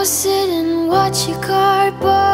I'll sit and watch your car burn